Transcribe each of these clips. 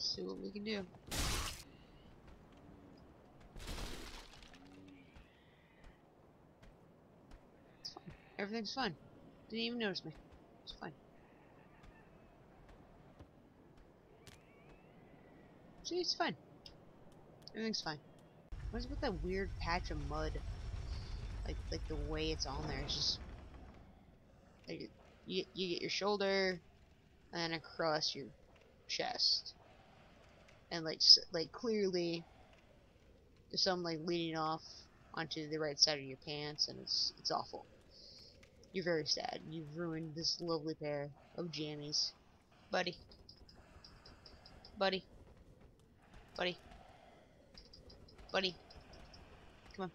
see what we can do. It's fine. Everything's fine. Didn't even notice me. It's fine. See, it's fine. Everything's fine. What is with that weird patch of mud? Like, like the way it's on there. It's just like you you get your shoulder, and across your chest, and like like clearly, there's some like leading off onto the right side of your pants, and it's it's awful. You're very sad. You've ruined this lovely pair of jammies, buddy. Buddy. Buddy. Buddy. Come on.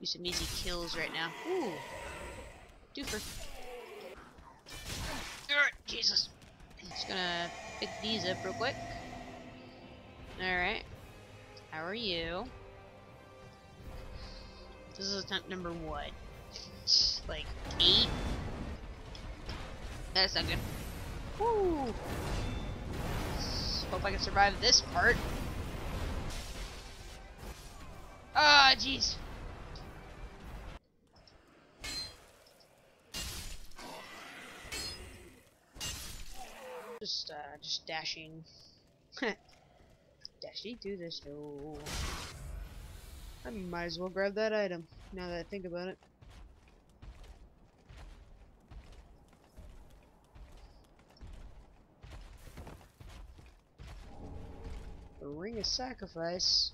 Do some easy kills right now. Ooh. Doofer. Jesus. Just gonna pick these up real quick. Alright. How are you? This is attempt number what? Like, eight? That's not good. Woo! Hope I can survive this part. Ah, jeez. Just, uh, just dashing. Dashing through this snow. I might as well grab that item, now that I think about it. A ring of sacrifice.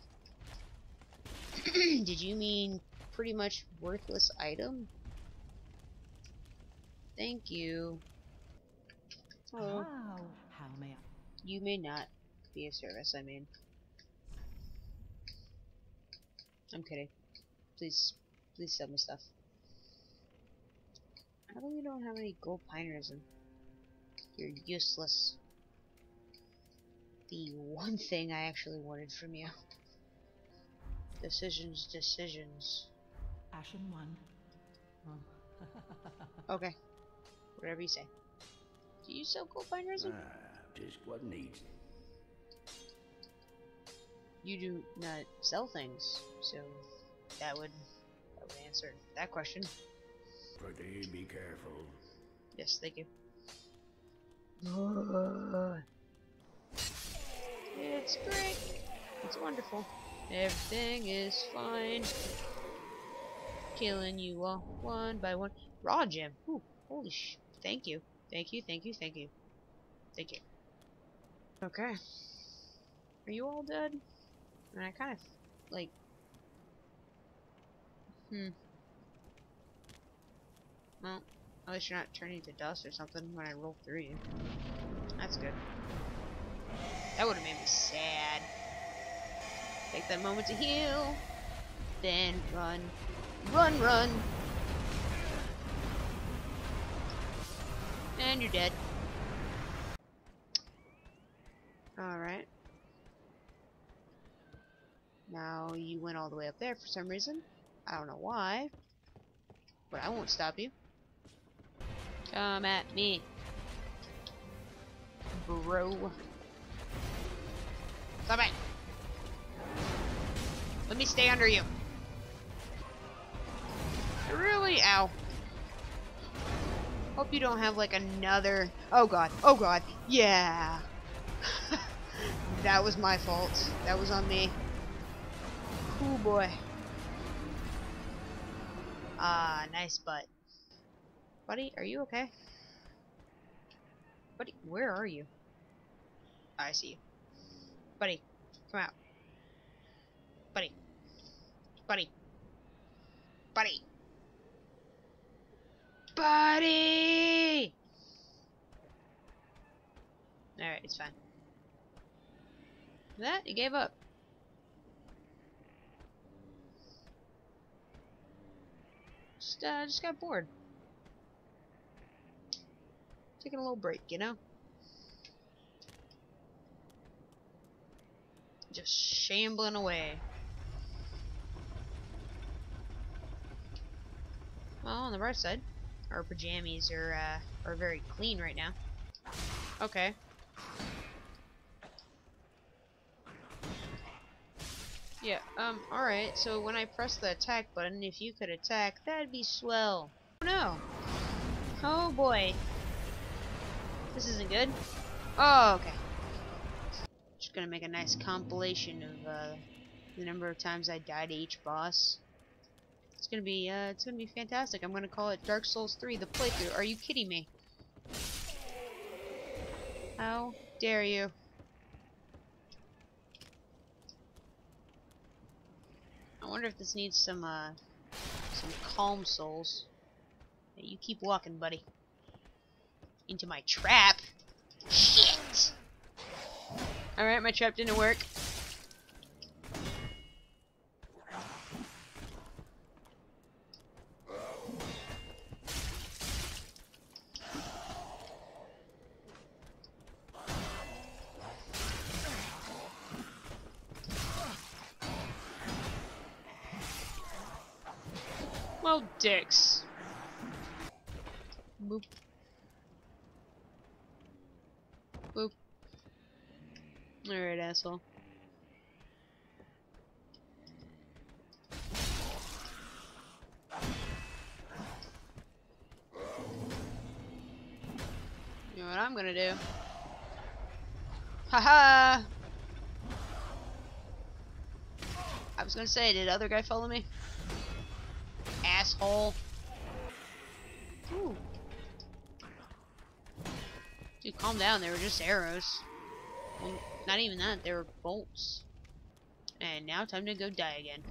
Did you mean pretty much worthless item? Thank you. Hello. How? How may I? You may not be of service, I mean. I'm kidding. Please, please sell me stuff. How do you don't have any gold piners and you're useless? The one thing I actually wanted from you. Decisions, decisions. Ashen one. Okay. Whatever you say. Do you sell gold piners? Ah, just what needs. you do not sell things, so that would that would answer that question. Pretty be careful. Yes, thank you. It's great. It's wonderful. Everything is fine. Killing you all one by one. Raw gem. Ooh, holy sh! Thank you. Thank you. Thank you. Thank you. Thank you. Okay. Are you all dead? And I kind of like. Hmm. Well, at least you're not turning to dust or something when I roll through you. That's good. That would have made me sad. Take that moment to heal. Then run. Run, run! And you're dead. Alright. Now you went all the way up there for some reason. I don't know why. But I won't stop you. Come at me. Bro. Stop it. Let me stay under you. Really? Ow. Hope you don't have like another. Oh god. Oh god. Yeah. that was my fault. That was on me. Cool boy. Ah, nice butt. Buddy, are you okay? Buddy, where are you? I see you. Buddy, come out. Buddy. Buddy. Buddy. Buddy! Alright, it's fine. That, he gave up. Just, uh, just got bored. Taking a little break, you know? Just shambling away. Well, on the right side, our pajamas are, uh, are very clean right now. Okay. Yeah, um, alright, so when I press the attack button, if you could attack, that'd be swell. Oh no! Oh boy. This isn't good. Oh, okay. Just gonna make a nice compilation of, uh, the number of times I died to each boss. It's gonna be, uh, it's gonna be fantastic. I'm gonna call it Dark Souls 3, the playthrough. Are you kidding me? How dare you? I wonder if this needs some, uh, some calm souls. Hey, you keep walking, buddy. Into my trap? Shit! Alright, my trap didn't work. Well, dicks. Boop. Boop. Alright, asshole. You know what I'm gonna do? Haha! I was gonna say, did other guy follow me? Asshole. Ooh. Dude, calm down. They were just arrows. Well, not even that. They were bolts. And now time to go die again.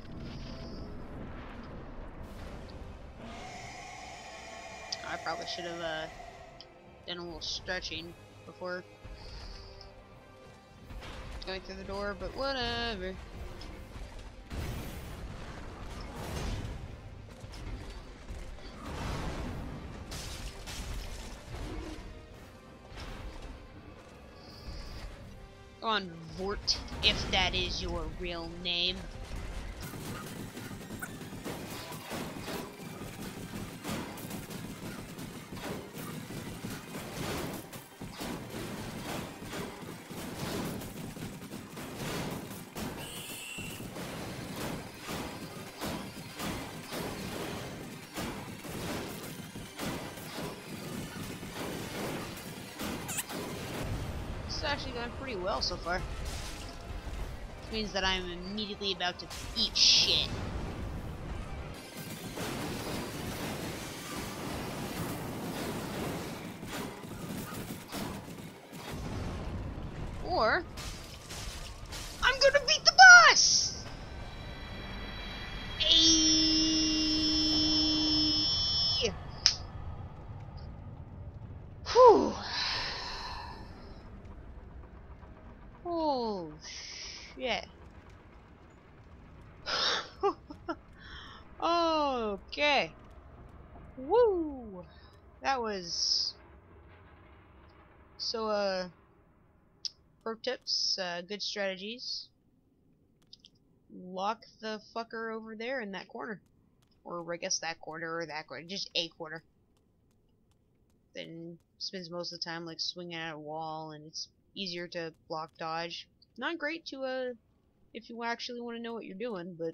I probably should have uh, done a little stretching before going through the door, but whatever. On Vordt, if that is your real name. Actually going pretty well so far. Which means that I'm immediately about to eat shit. Or, I'm gonna beat the boss! Ayy! Whew. Oh, shit. Okay. Woo! That was... So, uh... Pro tips, uh, good strategies. Lock the fucker over there in that corner. Or I guess that corner or that corner. Just a corner. Then spends most of the time like swinging at a wall and it's easier to block dodge. Not great to uh if you actually want to know what you're doing, but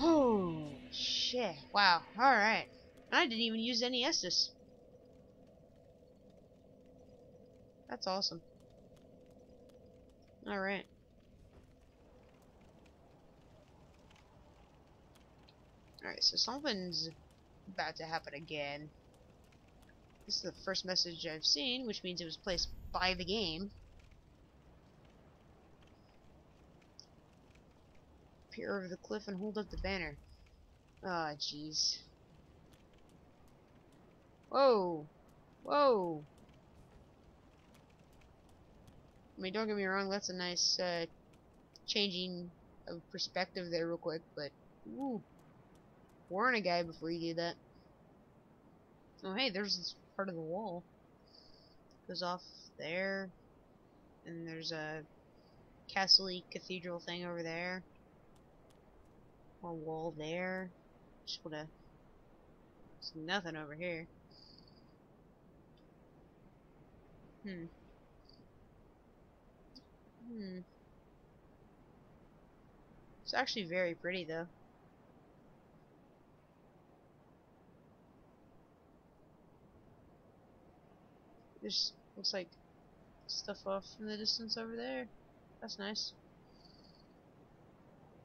oh shit! Wow. All right. I didn't even use any Estus. That's awesome. All right. All right. So something's about to happen again. This is the first message I've seen, which means it was placed by the game. Peer over the cliff and hold up the banner. Ah, oh, jeez. Whoa! Whoa! I mean, don't get me wrong, that's a nice, uh, changing of perspective there real quick, but, ooh. Warn a guy before you do that. Oh, hey, there's this part of the wall. Goes off there. And there's a castle cathedral thing over there. More wall there. Just wanna. There's nothing over here. Hmm. Hmm. It's actually very pretty though. There's looks like stuff off in the distance over there. That's nice.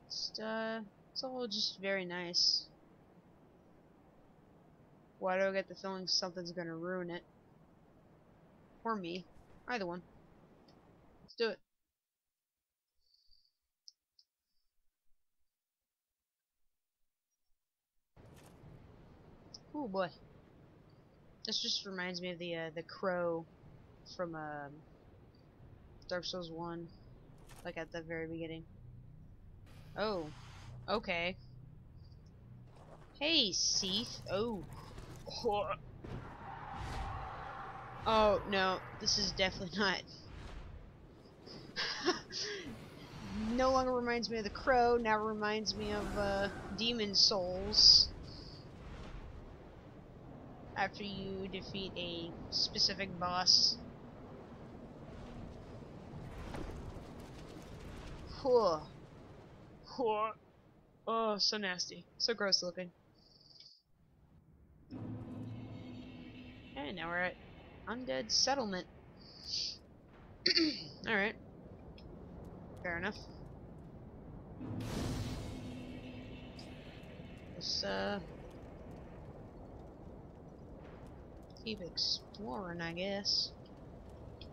It's uh it's all just very nice. Why do I get the feeling something's gonna ruin it? Or me. Either one. Let's do it. Oh boy. This just reminds me of the uh, the crow from um, Dark Souls 1. Like at the very beginning. Oh. Okay. Hey, Seath. Oh. Oh, no. This is definitely not. no longer reminds me of the crow, now reminds me of uh, Demon Souls. After you defeat a specific boss. Whoa. Whoa. Oh, so nasty. So gross looking. And now we're at Undead Settlement. Alright. Fair enough. Let's, uh... Keep exploring, I guess.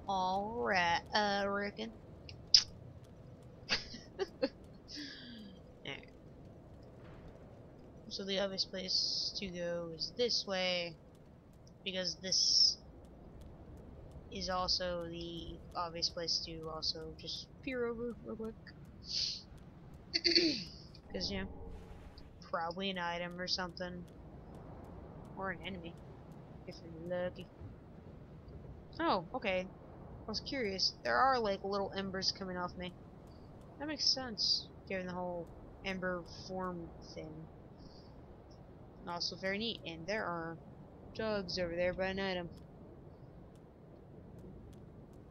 Alright, I reckon. Alright. So the obvious place to go is this way, because this is also the obvious place to also just peer over real quick. Because, know, probably an item or something. Or an enemy, if you're lucky. Oh, okay. I was curious. There are, like, little embers coming off me. That makes sense, given the whole ember form thing. Also very neat. And there are jugs over there by an item.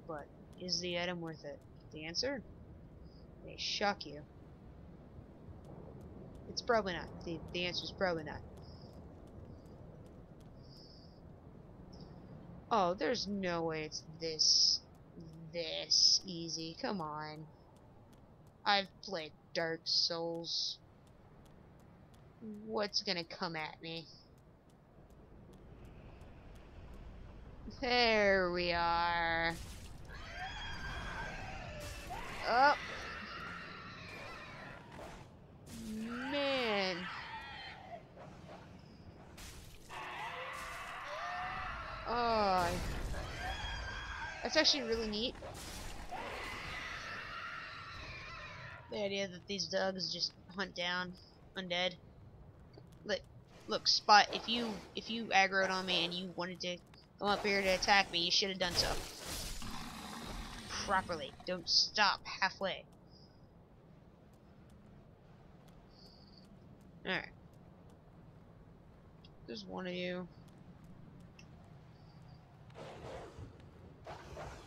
But is the item worth it? The answer may shock you. It's probably not. The the answer is probably not. Oh, there's no way it's this this easy. Come on. I've played Dark Souls. What's gonna come at me? There we are. Oh. Man. Oh. That's actually really neat. The idea that these dogs just hunt down undead. Look, Spot, if you if you aggroed on me and you wanted to come up here to attack me, you should have done so properly. Don't stop halfway. Alright. There's one of you.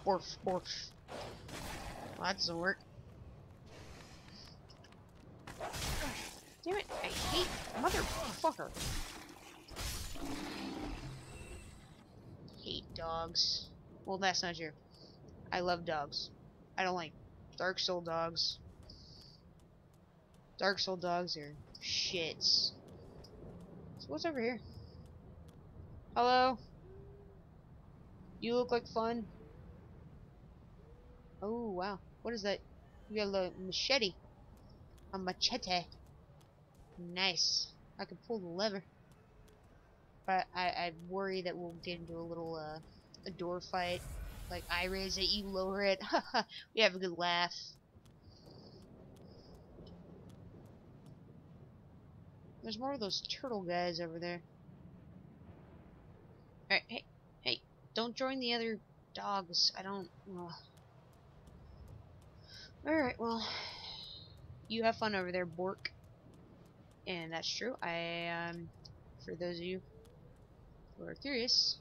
Orf, orf. Well, that doesn't work. Damn it, I hate motherfucker. Hate dogs. Well, that's not true. I love dogs. I don't like Dark Soul dogs. Dark Soul dogs are shits. So what's over here? Hello? You look like fun. Oh, wow. What is that? You got a machete. A machete. Nice. I can pull the lever. But I, I worry that we'll get into a little, uh, a door fight like, I raise it, you lower it. we have a good laugh. There's more of those turtle guys over there. Alright, hey, hey, don't join the other dogs. I don't... Alright, well, you have fun over there, Bork. And that's true. I, um, for those of you who are curious,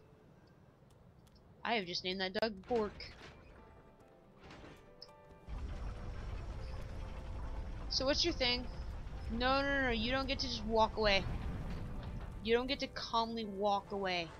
I have just named that dog Bork. So what's your thing? No, no, no, no, you don't get to just walk away. You don't get to calmly walk away.